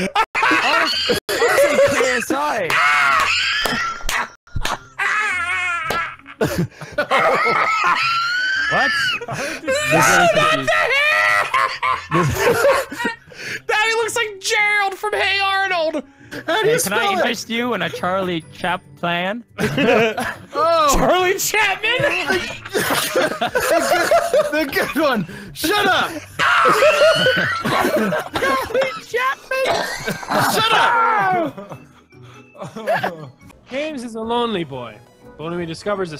Honestly, KSI. what? Daddy looks like Gerald from Hey Arnold. How do you Hey, can I spell it? interest you in a Charlie Chap plan? Oh, Charlie Chapman. the good one. Shut up. Shut up. James is a lonely boy, but when he discovers a